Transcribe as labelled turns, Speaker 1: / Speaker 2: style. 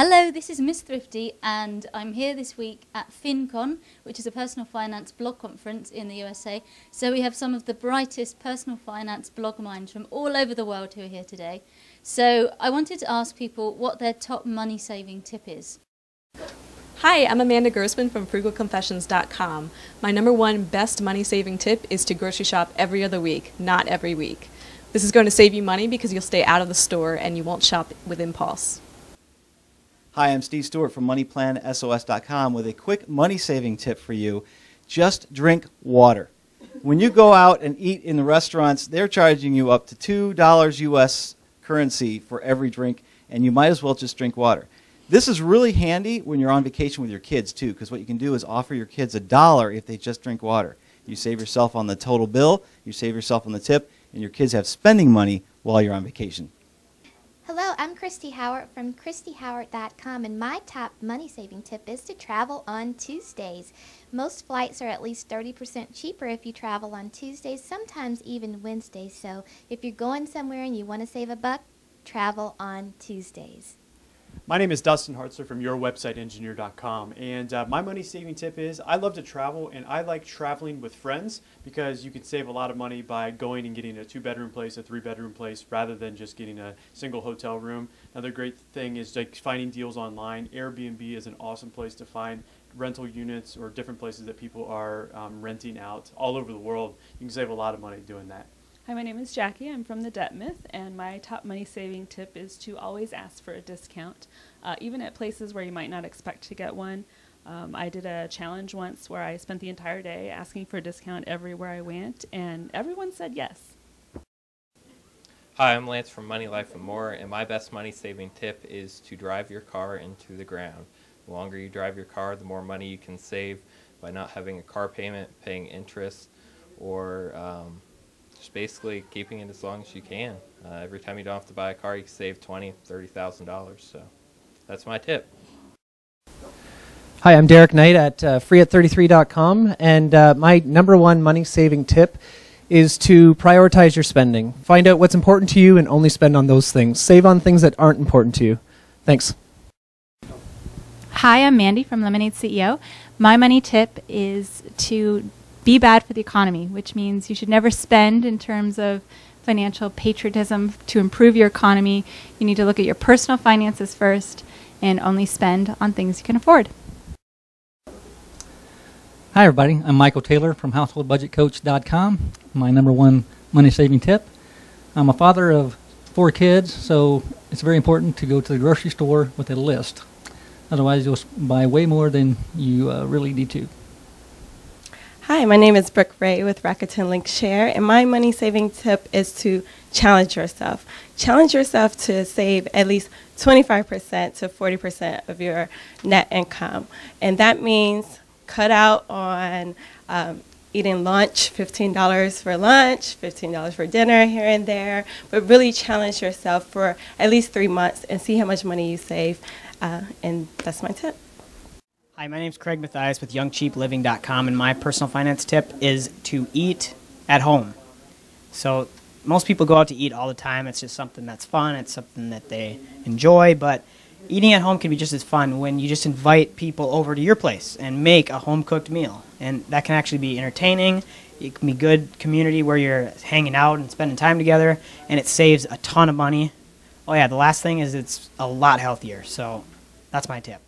Speaker 1: Hello, this is Miss Thrifty, and I'm here this week at FinCon, which is a personal finance blog conference in the USA. So we have some of the brightest personal finance blog minds from all over the world who are here today. So I wanted to ask people what their top money saving tip is.
Speaker 2: Hi, I'm Amanda Grossman from frugalconfessions.com. My number one best money saving tip is to grocery shop every other week, not every week. This is going to save you money because you'll stay out of the store and you won't shop with impulse.
Speaker 3: Hi, I'm Steve Stewart from MoneyPlanSOS.com with a quick money saving tip for you. Just drink water. When you go out and eat in the restaurants, they're charging you up to $2 US currency for every drink, and you might as well just drink water. This is really handy when you're on vacation with your kids too, because what you can do is offer your kids a dollar if they just drink water. You save yourself on the total bill, you save yourself on the tip, and your kids have spending money while you're on vacation.
Speaker 4: I'm Kristie Howard from KristieHoward.com, and my top money saving tip is to travel on Tuesdays. Most flights are at least 30% cheaper if you travel on Tuesdays, sometimes even Wednesdays. So if you're going somewhere and you want to save a buck, travel on Tuesdays.
Speaker 5: My name is Dustin Hartzler from YourWebsiteEngineer.com, and uh, my money saving tip is I love to travel, and I like traveling with friends because you can save a lot of money by going and getting a two-bedroom place, a three-bedroom place, rather than just getting a single hotel room. Another great thing is like finding deals online. Airbnb is an awesome place to find rental units or different places that people are um, renting out all over the world. You can save a lot of money doing that.
Speaker 6: Hi, my name is Jackie. I'm from The Debt Myth, and my top money saving tip is to always ask for a discount, uh, even at places where you might not expect to get one. Um, I did a challenge once where I spent the entire day asking for a discount everywhere I went, and everyone said yes.
Speaker 7: Hi, I'm Lance from Money Life and More, and my best money saving tip is to drive your car into the ground. The longer you drive your car, the more money you can save by not having a car payment, paying interest, or um, just basically keeping it as long as you can. Uh, every time you don't have to buy a car, you can save twenty, thirty thousand dollars. So that's my tip.
Speaker 8: Hi, I'm Derek Knight at uh, freeat33.com, and uh, my number one money saving tip is to prioritize your spending. Find out what's important to you and only spend on those things. Save on things that aren't important to you. Thanks.
Speaker 9: Hi, I'm Mandy from Lemonade CEO. My money tip is to be bad for the economy, which means you should never spend in terms of financial patriotism to improve your economy. You need to look at your personal finances first and only spend on things you can afford.
Speaker 10: Hi, everybody. I'm Michael Taylor from HouseholdBudgetCoach.com. My number one money saving tip. I'm a father of four kids, so it's very important to go to the grocery store with a list. Otherwise, you'll buy way more than you uh, really need to.
Speaker 11: Hi, my name is Brooke Ray with Rakuten LinkShare, and my money saving tip is to challenge yourself. Challenge yourself to save at least 25% to 40% of your net income. And that means cut out on um, eating lunch, $15 for lunch, $15 for dinner here and there, but really challenge yourself for at least three months and see how much money you save. Uh, and that's my tip.
Speaker 12: Hi, my name is Kraig Mathias with YoungCheapLiving.com, and my personal finance tip is to eat at home. So, most people go out to eat all the time. It's just something that's fun, it's something that they enjoy, but eating at home can be just as fun when you just invite people over to your place and make a home cooked meal. And that can actually be entertaining. It can be good community where you're hanging out and spending time together, and it saves a ton of money. Oh, yeah, the last thing is it's a lot healthier. So, that's my tip.